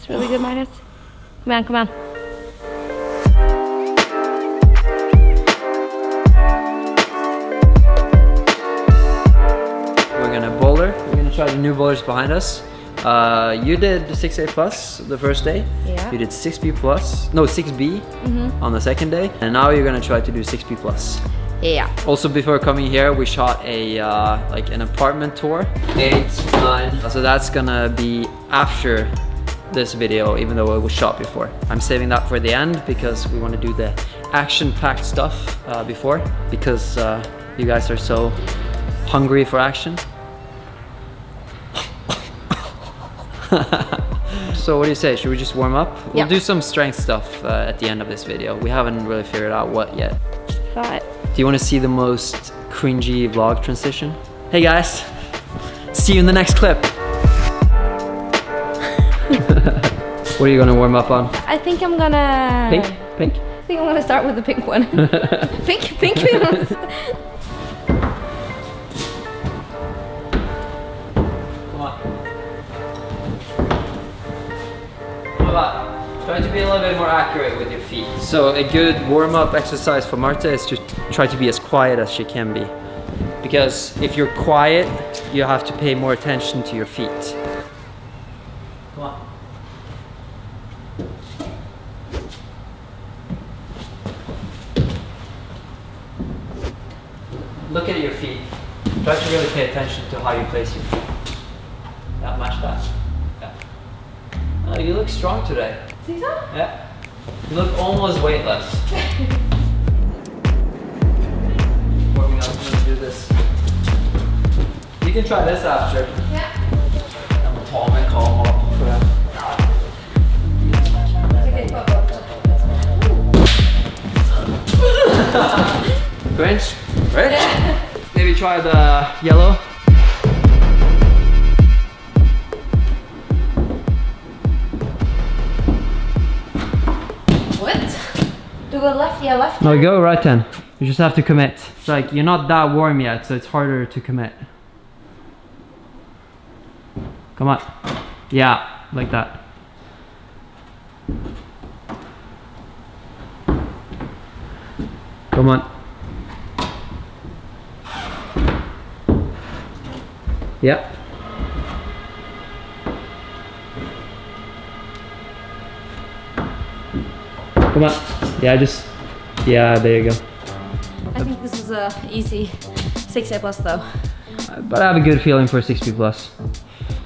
That's really good, Magnus. Come on, come on. We're gonna boulder. We're gonna try the new boulders behind us. Uh, you did 6A plus the first day. Yeah. You did 6B plus, no 6B Mhm. on the second day, and now you're gonna try to do 6B plus. Yeah. Also, before coming here, we shot a uh, like an apartment tour. Eight, nine. So that's gonna be after this video, even though it was shot before. I'm saving that for the end because we want to do the action-packed stuff uh, before because uh, you guys are so hungry for action. so what do you say? Should we just warm up? We'll do some strength stuff uh, at the end of this video. We haven't really figured out what yet. Thought. Do you want to see the most cringy vlog transition? Hey guys, see you in the next clip. what are you gonna warm up on? I think I'm gonna. Pink? Pink? I think I'm gonna start with the pink one. pink, pink. Come on. Come on. Try to be a little bit more accurate with your feet. So a good warm-up exercise for Marte is to try to be as quiet as she can be. Because if you're quiet, you have to pay more attention to your feet. Come on. Look at your feet. Try to really pay attention to how you place your feet. Yeah, match that. Yeah. Oh, you look strong today. See that? Yeah. You look almost weightless. Warming up, I'm gonna do this. You can try this after. Yeah. Jag må ta mig en kamera för det. Okay, go, go, go. Grinch? Grinch? Try the yellow. What? Do a left, yeah, left. No, go right then. You just have to commit. It's like you're not that warm yet, so it's harder to commit. Come on. Yeah, like that. Come on. Yeah. Come on. Yeah, just. Yeah, there you go. I think this is a easy 6A plus though. But I have a good feeling for 6B plus.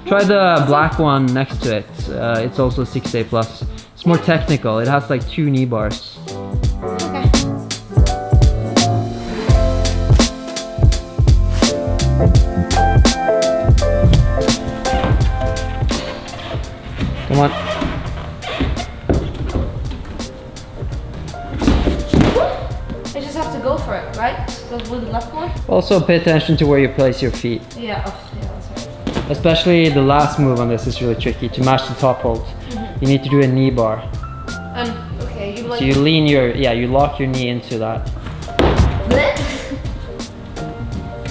Try the black one next to it. Uh, it's also 6A plus. It's more technical. It has like two knee bars. Also pay attention to where you place your feet. Yeah, oh, yeah, that's right. Especially the last move on this is really tricky. To match the top hold, you need to do a knee bar. Um, okay, you like. So you lean your, yeah, you lock your knee into that.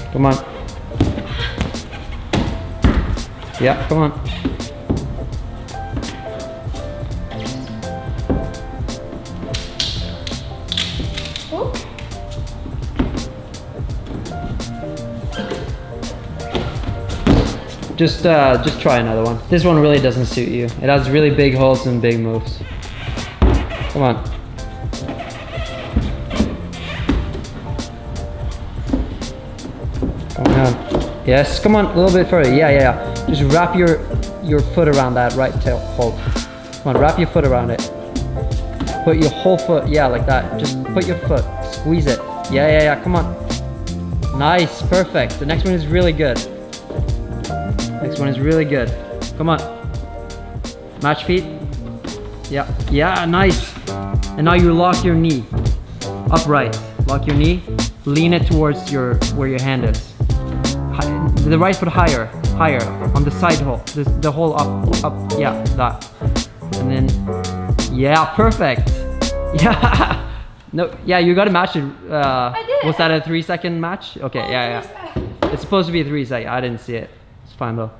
Come on. Yeah, come on. Just, uh, just try another one. This one really doesn't suit you. It has really big holes and big moves. Come on. Come on. Yes, come on, a little bit further. Yeah, yeah, yeah. Just wrap your your foot around that right tail hold. Come on, wrap your foot around it. Put your whole foot, yeah, like that. Just put your foot, squeeze it. Yeah, yeah, yeah, come on. Nice, perfect. The next one is really good. Next one is really good. Come on. Match feet. Yeah, yeah, nice. And now you lock your knee. Upright. Lock your knee. Lean it towards your where your hand is. Hi, the right foot higher, higher on the side hole. The, the hole up, up. Yeah, that. And then, yeah, perfect. Yeah. No, yeah, you got to match it. Uh, I did. Was that a three second match? Okay, yeah, yeah. It's supposed to be a three second. I didn't see it. It's fine though.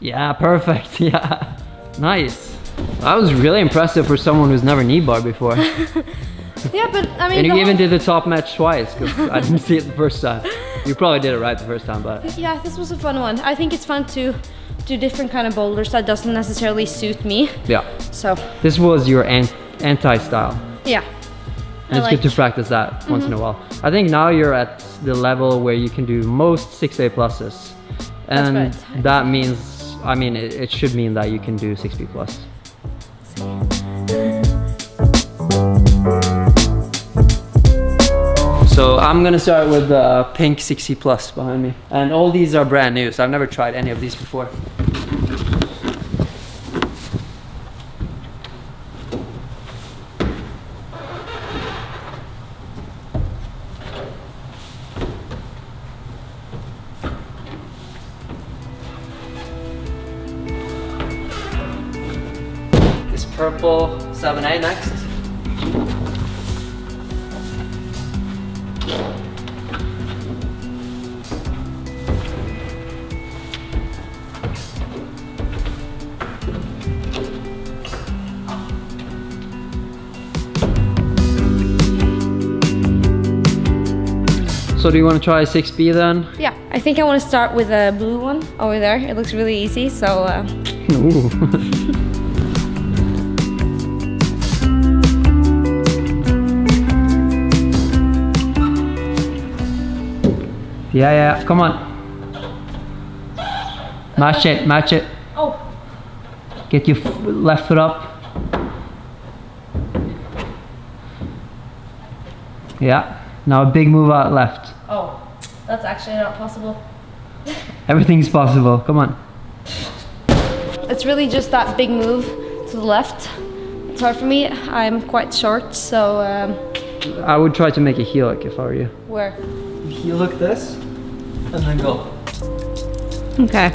Yeah, perfect. Yeah. Nice. That was really impressive for someone who's never knee bar before. Yeah, but I mean, and you even did the top match twice because I didn't see it the first time. You probably did it right the first time, but Yeah, this was a fun one. I think it's fun to do different kind of boulders that doesn't necessarily suit me. yeah. So This was your an- anti-style. yeah, And I it's good to practice that once in a mm-hmm. while. I think now you're at the level where you can do most 6A pluses. And that means, I mean, it, it should mean that you can do 6B plus. So I'm gonna start with the pink 6C plus behind me. And all these are brand new, so I've never tried any of these before. Purple 7A next. So do you want to try 6B then? yeah. I think I want to start with a blue one over there. It looks really easy. So uh, yeah, yeah, come on. Match it, match it. oh, Get your f- left foot up. Yeah. Now a big move out left. oh, that's actually not possible. Everything's possible. Come on. It's really just that big move to the left. It's hard for me. I'm quite short, so um, I would try to make a heel hook if I were you. where? Heel hook this, and then go. Okay.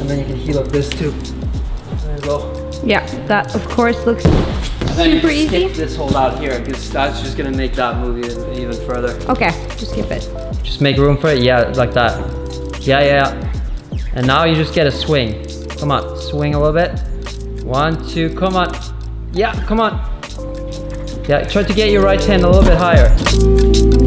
And then you can heel up this too. There you go. Yeah, that of course looks And then you super just skip easy. this hold out here because that's just gonna make that move even, even further. Okay, just skip it. Just make room for it. Yeah, like that. Yeah, yeah, yeah. And now you just get a swing. Come on, swing a little bit. One, two, come on. Yeah, come on. Yeah, try to get your right hand a little bit higher.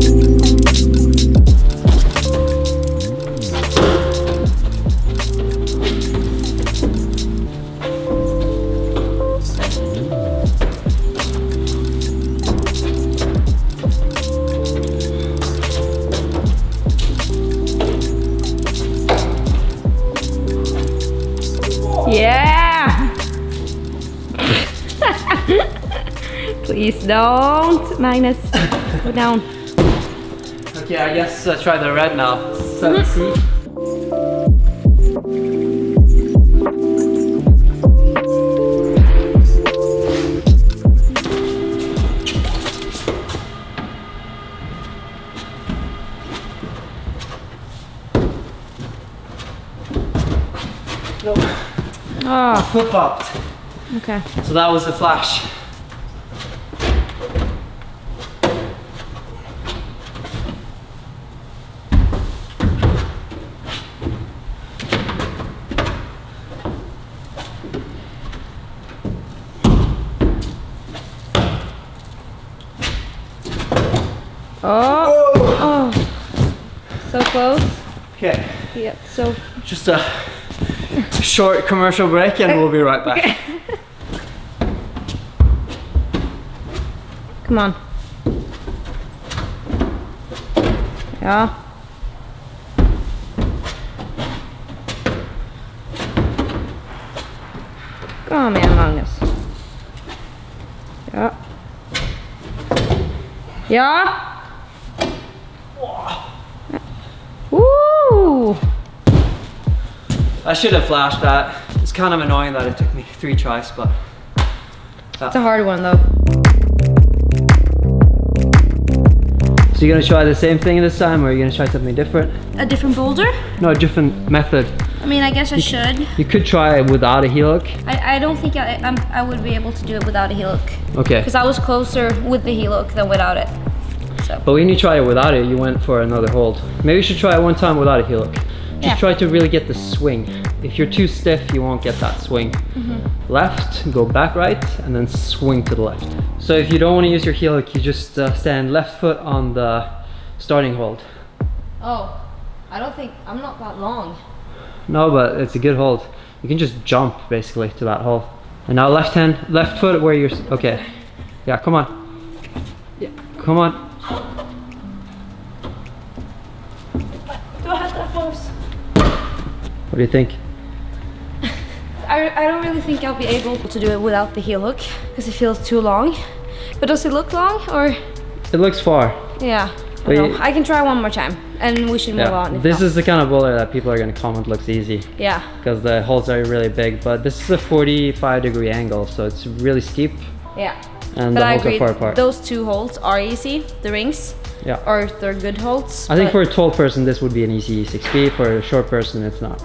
Don't, Magnus. Go down. Okay, I guess uh, try the red now. So, see? Nope. Oh, Foot popped. okay. So that was the flash. Oh, oh. So close. Okay, Yeah, so. just a short commercial break and we'll be right back. Come on. Yeah. Kom igen Magnus. Ja. Ja. I should have flashed that. It's kind of annoying that it took me three tries, but It's a hard one though. So you're gonna try the same thing this time, or are you gonna try something different? A different boulder? No, a different method. I mean, I guess I should. You could try it without a heel hook. I, I don't think I, I'm, I would be able to do it without a heel hook. Okay. Because I was closer with the heel hook than without it. So, But when you tried it without it, you went for another hold. Maybe you should try it one time without a heel hook. Just Yeah. try to really get the swing. If you're too stiff, you won't get that swing. Mm-hmm. Left, go back right, and then swing to the left. So if you don't want to use your heel hook, you just uh, stand left foot on the starting hold. Oh, I don't think I'm not that long. No, but it's a good hold. You can just jump basically to that hole. And now left hand, left foot where you're, okay. Yeah, come on. Yeah, come on. Do I have that close? What do you think? I, I don't really think I'll be able to do it without the heel hook because it feels too long. But does it look long or? It looks far. Yeah. Know. I can try one more time and we should move on. Yeah, if this not. is the kind of boulder that people are gonna comment looks easy Yeah. because the holes are really big, but this is a 45 degree angle, so it's really steep Yeah. and But the I holes agree. are far apart. Those two holds are easy. The rings, Yeah. or they're good holds. I think for a tall person, this would be an easy 6B. For a short person, it's not.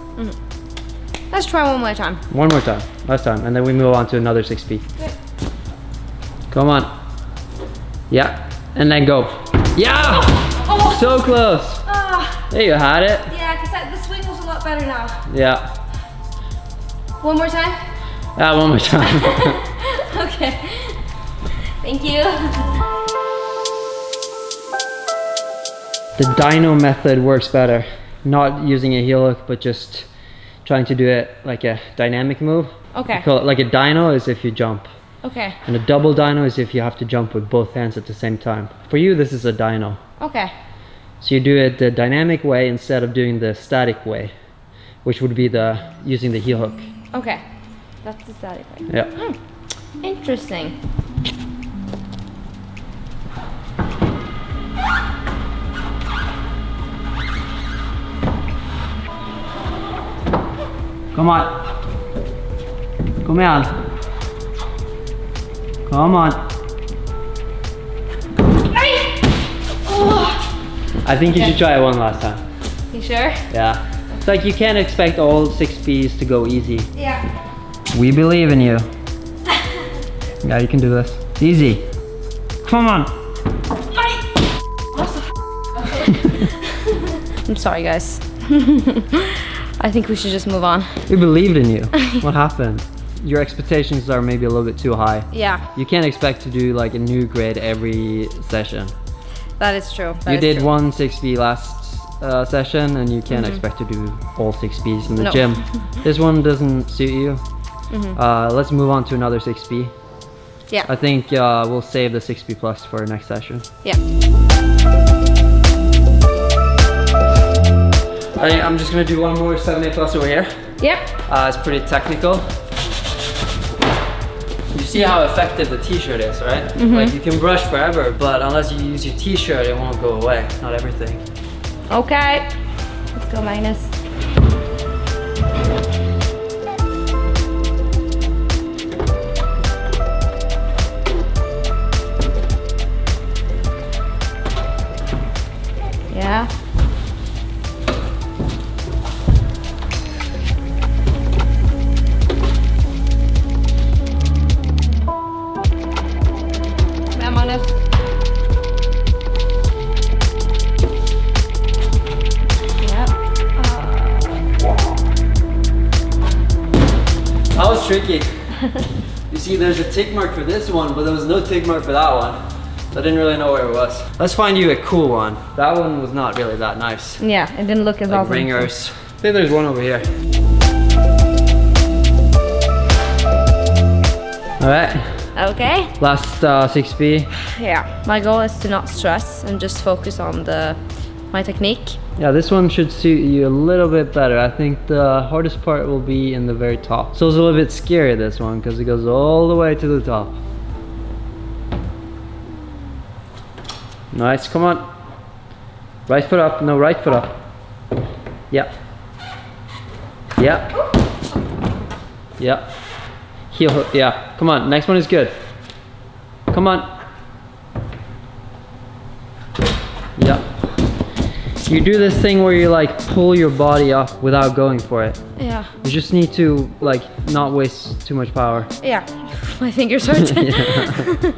let's try one more time. One more time, last time, and then we move on to another 6B. Yeah. Come on. Yeah, and then go. Yeah! Oh. So close. Ah. There you had it. Yeah, because the swing was a lot better now. Yeah. One more time. Yeah, one more time. okay. Thank you. The dyno method works better. Not using a heel hook, but just trying to do it like a dynamic move. Okay. Call it like a dyno is if you jump. Okay. And a double dyno is if you have to jump with both hands at the same time. For you, this is a dyno. Okay. So you do it the dynamic way instead of doing the static way, which would be the using the heel hook. Okay. That's the static way. Yeah. Hmm. Interesting. Come on. Come on. Come on. Oh. I think you should try it one last time. You sure? Yeah. It's like you can't expect all six P's to go easy. Yeah. We believe in you. Yeah, you can do this. It's easy. Come on. I'm sorry, guys. I think we should just move on. We believed in you. what happened? Your expectations are maybe a little bit too high. Yeah, You can't expect to do like a new grade every session. that is true. That you is did true. one 6B last uh, session and you can't expect to do all 6Bs in the No. gym. this one doesn't suit you. Uh, let's move on to another 6B. Yeah. I think uh, we'll save the 6B plus for next session. Yeah. I, I'm just gonna do one more 7A plus over here. Yep. Uh, it's pretty technical. You see how effective the t-shirt is, right? Like you can brush forever, but unless you use your t-shirt, it won't go away. Not everything. Okay. Let's go, Magnus. Yeah. Tricky. you see, there's a tick mark for this one, but there was no tick mark for that one. I didn't really know where it was. Let's find you a cool one. That one was not really that nice. Yeah, it didn't look as Like awesome. ringers. I think there's one over here. All right, Okay. last uh, 6B. Yeah. My goal is to not stress and just focus on the my technique. Yeah, this one should suit you a little bit better. I think the hardest part will be in the very top. So it's a little bit scary, this one, because it goes all the way to the top. Nice, come on. Right foot up, no, right foot up. Yep. Yep. Yep. Heel hook, yeah. Come on, next one is good. Come on. Yep. You do this thing where you like pull your body up without going for it. Yeah. You just need to like not waste too much power. Yeah. My fingers hurt. Yeah.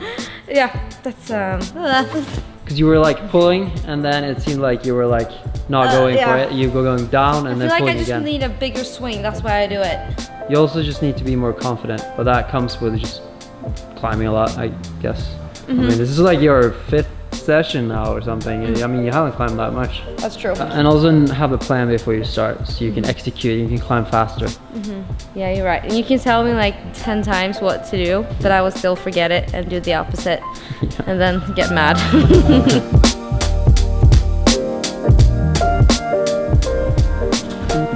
yeah. That's um. Because you were like pulling, and then it seemed like you were like not Uh, going for it. You were going down and then. pulling again. I feel like I just again. need a bigger swing. That's why I do it. You also just need to be more confident, but that comes with just climbing a lot, I guess. I Mm-hmm. mean, this is like your fifth session now or something. I mean, you haven't climbed that much. That's true. And also have a plan before you start, so you can execute. You can climb faster. Mhm. Yeah, you're right. And you can tell me like 10 times what to do, but I will still forget it and do the opposite and then get mad.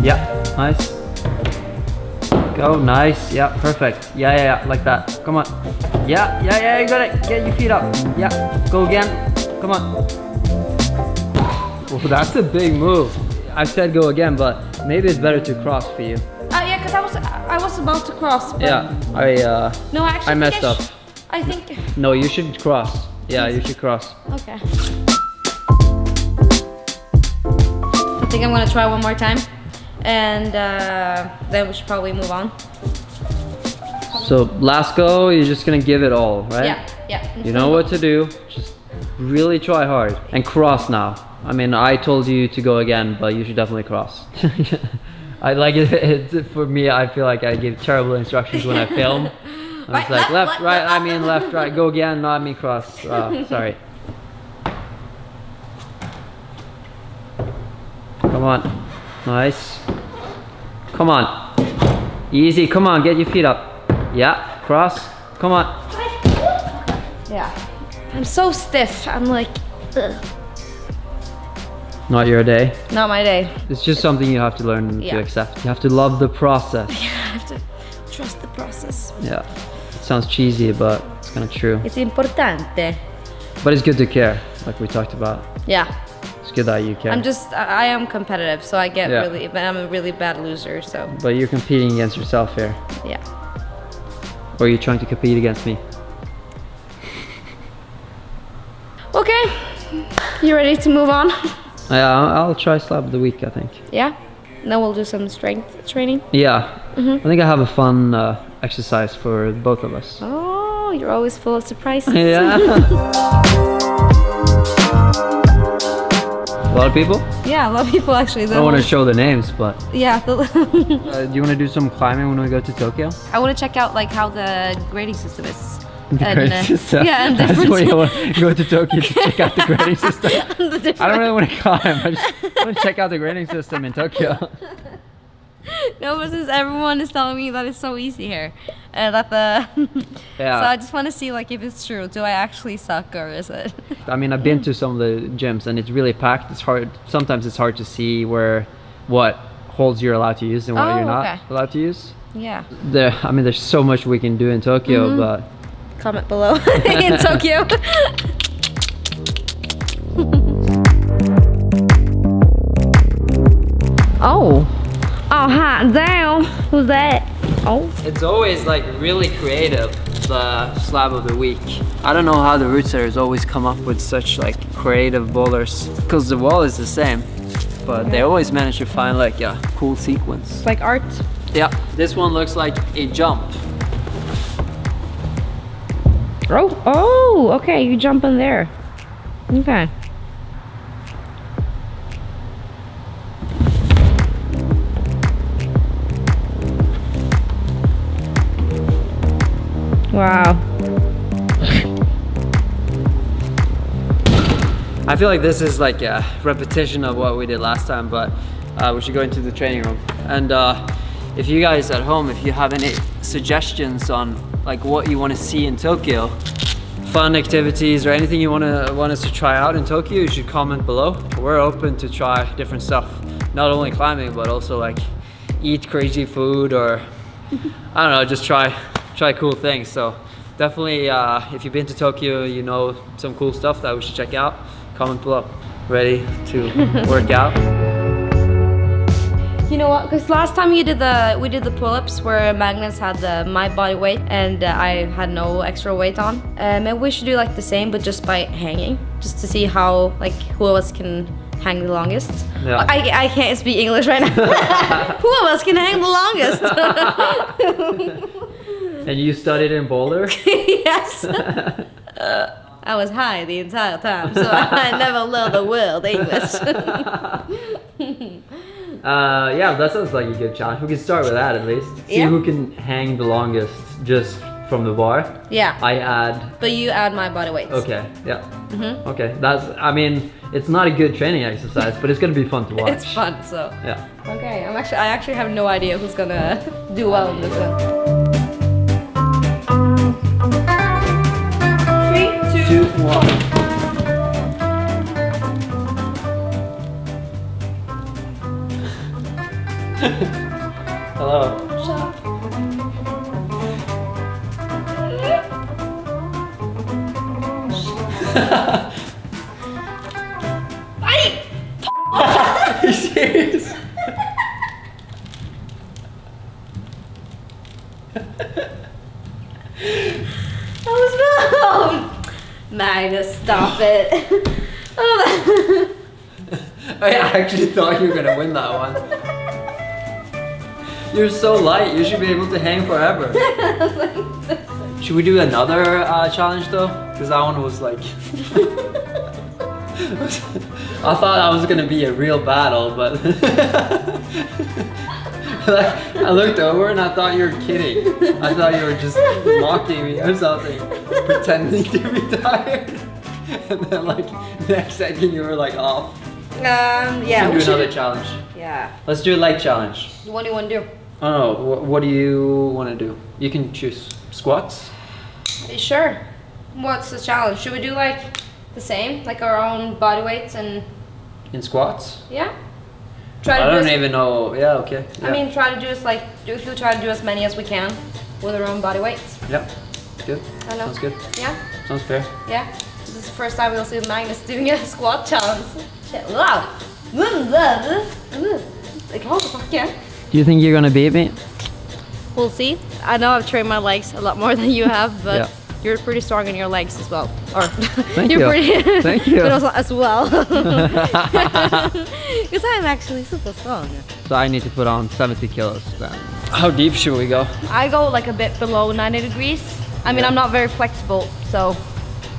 Yeah, nice. Go, nice. Yeah, perfect. Yeah, yeah, yeah, like that. Come on. Yeah, yeah, yeah, you got it. Get your feet up. Yeah, go again. Come on. Well, that's a big move. I said go again, but maybe it's better to cross for you. Uh, yeah, because I was I was about to cross. But Yeah, I, uh, No, actually, I messed think up. I think. no, you should cross. Yeah, you should cross. Okay. I think I'm gonna try one more time, and uh, then we should probably move on. So last go, you're just gonna give it all, right? Yeah, yeah. You know what to do. Just really try hard and cross now. I mean, I told you to go again, but you should definitely cross. I like it, it. For me, I feel like I give terrible instructions when I film. I was Right, like left, left, left, right. left. I mean left, right. Go again. Not me cross. Oh, sorry. Come on. Nice. Come on. Easy. Come on. Get your feet up. Yeah. Cross. Come on. Yeah. I'm so stiff. I'm like, ugh. Not your day. not my day. It's just something you have to learn Yeah. to accept. You have to love the process. Yeah, I have to trust the process. Yeah. It sounds cheesy, but it's kind of true. It's importante. But it's good to care, like we talked about. Yeah. It's good that you care. I'm just, I am competitive, so I get Yeah. really, but I'm a really bad loser, so But you're competing against yourself here. yeah. Or are you trying to compete against me? Okay. You ready to move on? Yeah, I'll, I'll try slab of the week, I think. yeah. Then we'll do some strength training. Yeah. Mm-hmm. I think I have a fun uh, exercise for both of us. Oh, you're always full of surprises. Yeah. a lot of people? Yeah, a lot of people actually. I don't want to show the names, but Yeah, the, uh, do you want to do some climbing when we go to Tokyo? I want to check out like how the grading system is. The And, grading uh, system. yeah, and That's why you want to go to Tokyo to check out the grading system. the I don't really want to climb. I just want to check out the grading system in Tokyo. No, but since everyone is telling me that it's so easy here, uh, that the. Yeah. So I just want to see like if it's true. Do I actually suck or is it? I mean, I've been to some of the gyms and it's really packed. It's hard. Sometimes it's hard to see where what holds you're allowed to use and what Oh, you're not okay. allowed to use. yeah. There, I mean, there's so much we can do in Tokyo, Mm-hmm. but Comment below in Tokyo. oh. Oh, hot damn. Who's that? Oh. it's always like really creative. The slab of the week. I don't know how the route setters always come up with such like creative boulders because the wall is the same, but they always manage to find like a cool sequence. Like art. Yeah, this one looks like a jump. Oh, oh, okay, you jump in there. Okay. Wow. I feel like this is like a repetition of what we did last time, but uh, we should go into the training room. And uh, if you guys at home, if you have any suggestions on like what you want to see in Tokyo, fun activities or anything you want to want us to try out in Tokyo, you should comment below. We're open to try different stuff, not only climbing, but also like eat crazy food or I don't know, just try try cool things. So definitely, uh, if you've been to Tokyo, you know some cool stuff that we should check out. Comment below. Ready to work out? You know what? Because last time you did the we did the pull-ups where Magnus had the my body weight and uh, I had no extra weight on. Uh, maybe we should do like the same, but just by hanging, just to see how like who of us can hang the longest. Yeah. I, I can't speak English right now. who of us can hang the longest? And you studied in Boulder? yes. I was high the entire time, so I never learned the word English. Uh, yeah, that sounds like a good challenge. We can start with that at least. See Yeah. who can hang the longest just from the bar. yeah, I add. but you add my body weight. Okay. Yeah. Mhm. Okay. That's. I mean, it's not a good training exercise, but it's gonna be fun to watch. It's fun, so. Yeah. Okay, I'm actually I actually have no idea who's gonna do well in this one. Three, Two, one. Hello. Are you serious? That was wrong. Magnus, stop it. oh, I actually thought you were gonna win that one. You're so light, you should be able to hang forever. Should we do another uh, challenge though? Because that one was like. I thought that was gonna be a real battle, but. like, I looked over and I thought you were kidding. I thought you were just mocking me or something, pretending to be tired. And then, like, next second you were like off. um, yeah. We can do another should- challenge. Yeah. Let's do a leg challenge. What do you want to do? Oh what, what do you want to do? You can choose squats. Sure. What's the challenge? Should we do like the same, like our own body weights and In squats? yeah? Try to I do don't as- even know. Yeah, okay. I mean, try to do as like if you try to do as many as we can with our own body weights. yeah. Good. I know. Sounds good. Yeah. Sounds fair. Yeah. This is the first time we'll see Magnus doing a squat challenge. Wow. Like, hold the fuck yeah. Do you think you're gonna beat me? We'll see. I know I've trained my legs a lot more than you have, but Yeah. you're pretty strong in your legs as well. Or Thank you're you. pretty Thank you. but also as well. Because I'm actually super strong. So I need to put on 70 kilos then. How deep should we go? I go like a bit below 90 degrees. I mean, Yeah. I'm not very flexible, so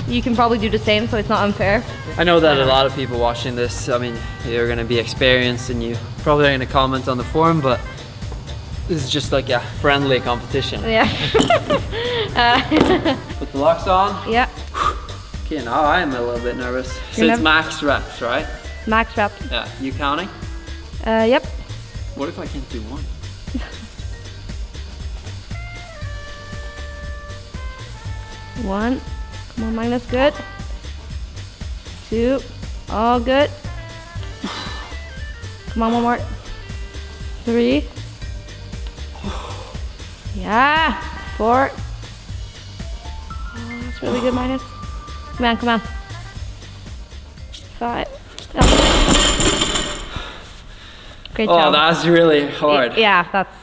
you can probably do the same, so it's not unfair. I know that a lot of people watching this, I mean, you're gonna be experienced and you probably are gonna comment on the forum, but this is just like a friendly competition. Yeah. uh, Put the locks on. yeah. Okay, now I am a little bit nervous. You're it's max reps, right? Max reps. Yeah. You counting? Uh, yep. What if I can't do one? One. Come on, Magnus. Good. Two. All good. Come on, one more. Three. Yeah. Four. Oh, that's really good, Magnus. Come on, come on. Five. Oh. Great Oh, job. that's really hard. Yeah, that's.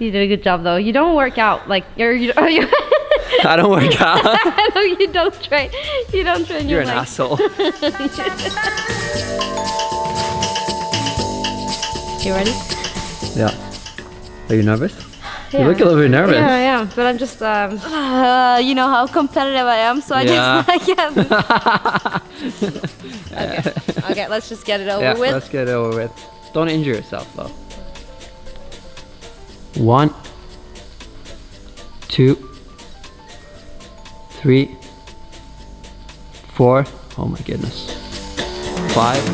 You did a good job though. You don't work out like you're. You, you I don't work out. I know you don't train. You don't train You're your an legs. asshole. you ready? Yeah. Are you nervous? Yeah. You look a little bit nervous. Yeah, I am. But I'm just, um, uh, you know how competitive I am, so I Yeah. just, I can't. okay. okay, let's just get it over yeah, with. let's get it over with. Don't injure yourself though. One, two, three, four. Oh my goodness. Five.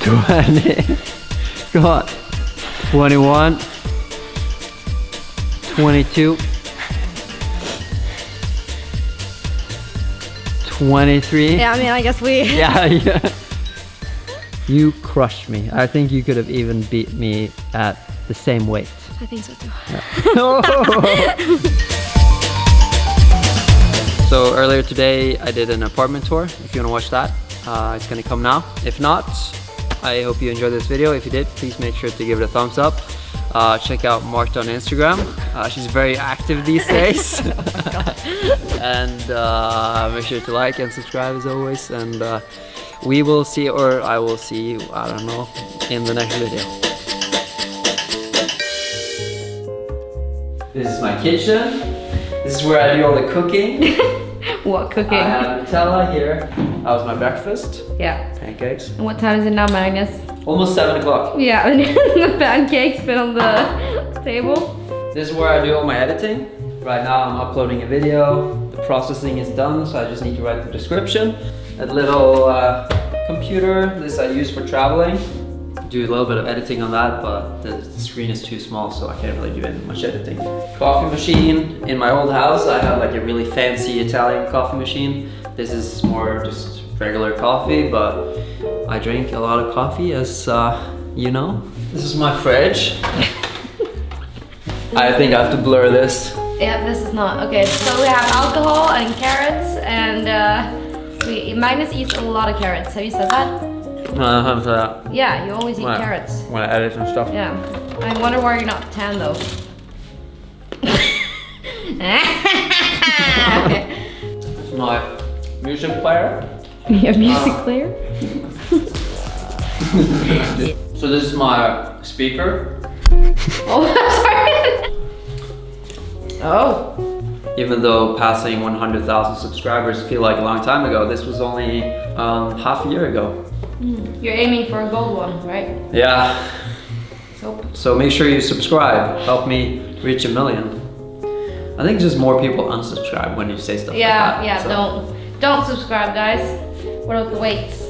Twenty. Come on. Twenty-one. Twenty-two. 23. Yeah, I mean, I guess we. Yeah, yeah. You crushed me. I think you could have even beat me at the same weight. I think so too. so earlier today I did an apartment tour. If you want to watch that, uh, it's gonna come now. If not, I hope you enjoyed this video. If you did, please make sure to give it a thumbs up. Uh, check out Marte on Instagram. Uh, she's very active these days. and uh, make sure to like and subscribe as always. And uh, we will see, or I will see you, I don't know, in the next video. This is my kitchen. This is where I do all the cooking. What cooking? I have Nutella here. That was my breakfast. yeah. Pancakes. And what time is it now, Magnus? Almost seven o'clock. Yeah, the pancakes been on the table. This is where I do all my editing. Right now I'm uploading a video. The processing is done, so I just need to write the description. A little uh, computer, this I use for traveling. Do a little bit of editing on that, but the the screen is too small, so I can't really do any much editing. Coffee machine. In my old house, I have like a really fancy Italian coffee machine. This is more just regular coffee, but I drink a lot of coffee, as uh, you know. This is my fridge. I think I have to blur this. Yeah, this is not okay. So we have alcohol and carrots, and uh, we, Magnus eats a lot of carrots. Have you said that? Uh, how was that? Yeah, you always eat When I- carrots. When I edit and stuff. Yeah. I wonder why you're not tan though. okay. My music player. You have music Ah. player? So this is my speaker. Oh, sorry. oh. Even though passing 100,000 subscribers feel like a long time ago, this was only um, half a year ago. You're aiming for a gold one, right? Yeah. So So make sure you subscribe. Help me reach a million. I think just more people unsubscribe when you say stuff yeah, like that. yeah. so- Don't don't subscribe, guys. What about the weights?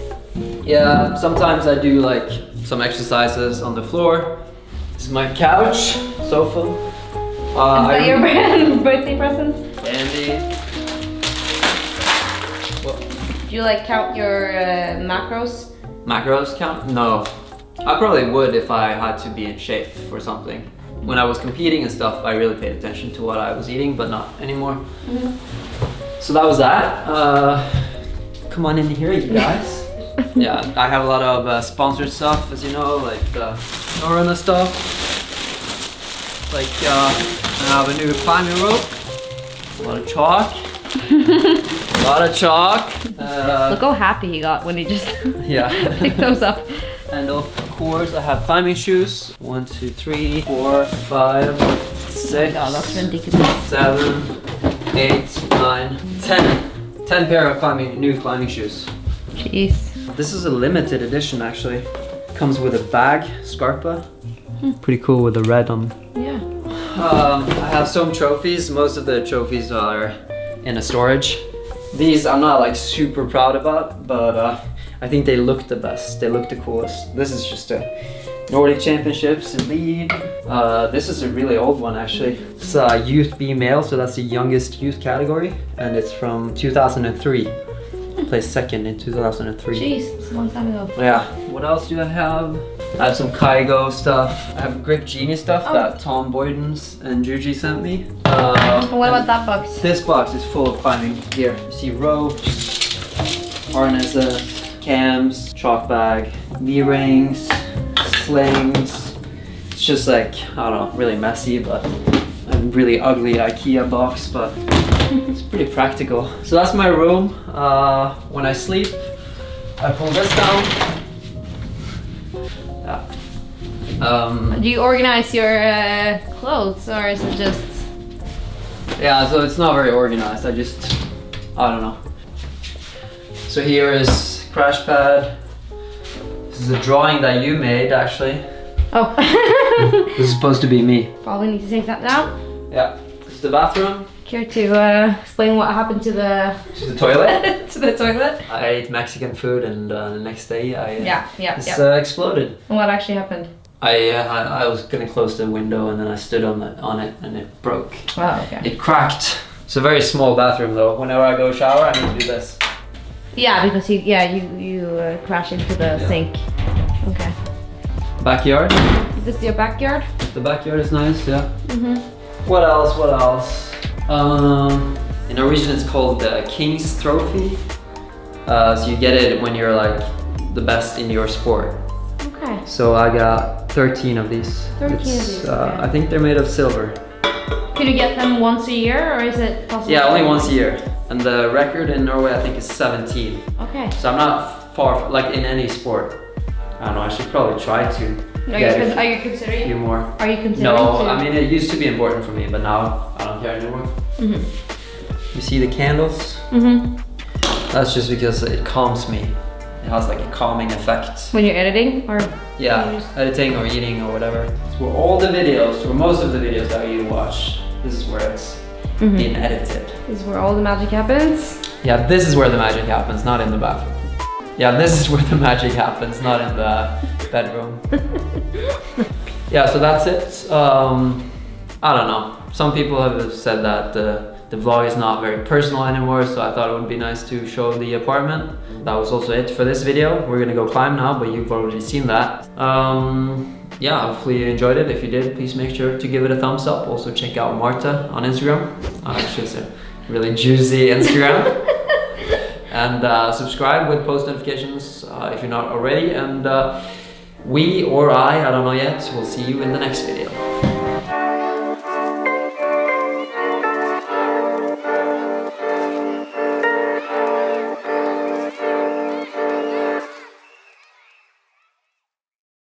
Yeah, sometimes I do like some exercises on the floor. This is my couch, sofa. Uh, Is that I your birthday present? Andy. Well, Do you like count your uh, macros? macros count? No. I probably would if I had to be in shape for something. When I was competing and stuff, I really paid attention to what I was eating, but not anymore. So that was that. Uh, come on in here, you guys. yeah, I have a lot of uh, sponsored stuff, as you know, like the Norrøna stuff. Like, uh, I have a new climbing rope, a lot of chalk, a lot of chalk. Uh, Look how happy he got when he just yeah. picked those up. And of course, I have climbing shoes. One, two, three, four, five, six, Oh, that's ridiculous. seven, eight, nine, ten. Ten pair of climbing new climbing shoes. Jeez. This is a limited edition, actually. Comes with a bag, Scarpa. Pretty cool with the red on. Um, I have some trophies. Most of the trophies are in a storage. These I'm not like super proud about, but uh, I think they look the best. They look the coolest. This is just a Nordic Championships in lead. Uh, this is a really old one actually. It's a youth B male, so that's the youngest youth category, and it's from 2003. Placed second in 2003. Jeez, it's a long time ago. Yeah. What else do I have? I have some Kaigo stuff. I have Grip Genius stuff Oh. that Tom Boydens and Juji sent me. Uh, what about that box? This box is full of climbing gear. You see ropes, harnesses, cams, chalk bag, V-rings, slings. It's just like, I don't know, really messy, but a really ugly IKEA box, but it's pretty practical. So that's my room. Uh, when I sleep, I pull this down. Um, Do you organize your uh, clothes or is it just yeah, so it's not very organized. I just, I don't know. So here is crash pad. This is a drawing that you made, actually. Oh. This is supposed to be me. Probably need to take that down. Yeah. This is the bathroom. Care to uh, explain what happened to the This is the toilet. to the toilet? I ate Mexican food, and uh, the next day I uh, Yeah, yeah, it's yeah. uh, exploded. And what actually happened? I, uh, I was gonna close the window, and then I stood on the, on it, and it broke. Oh, okay. It cracked. It's a very small bathroom, though. Whenever I go shower, I need to do this. Yeah, because you yeah you you uh, crash into the Yeah. sink. Okay. Backyard. Is this your backyard? The backyard is nice, yeah. Mm-hmm. What else? What else? Um, in Norwegian, it's called the King's Trophy. Uh, so you get it when you're like the best in your sport. Okay. So I got 13 of these. 13 of these, Uh, okay. I think they're made of silver. Can you get them once a year, or is it possible? Yeah, only once a year. And the record in Norway, I think, is 17. Okay. So I'm not far, like in any sport. I don't know. I should probably try to Are, you, a con- few- are you few considering? more. Are you considering? No, to- I mean it used to be important for me, but now I don't care anymore. Mhm. You see the candles? Mhm. That's just because it calms me. It has like a calming effect. When you're editing, or Yeah, Yes. editing or eating or whatever. So all the videos, or most of the videos that you watch, this is where it's Mhm. been edited. this is where all the magic happens. Yeah, this is where the magic happens, not in the bathroom. Yeah, this is where the magic happens, not in the bedroom. yeah, so that's it. Um, I don't know. Some people have said that uh, the vlog is not very personal anymore, so I thought it would be nice to show the apartment. That was also it for this video. We're gonna go climb now, but you've already seen that. Um, yeah, hopefully you enjoyed it. If you did, please make sure to give it a thumbs up. Also check out Marte on Instagram. Uh, she has a really juicy Instagram. and uh, subscribe with post notifications uh, if you're not already. And uh, we or I, I don't know yet, will see you in the next video.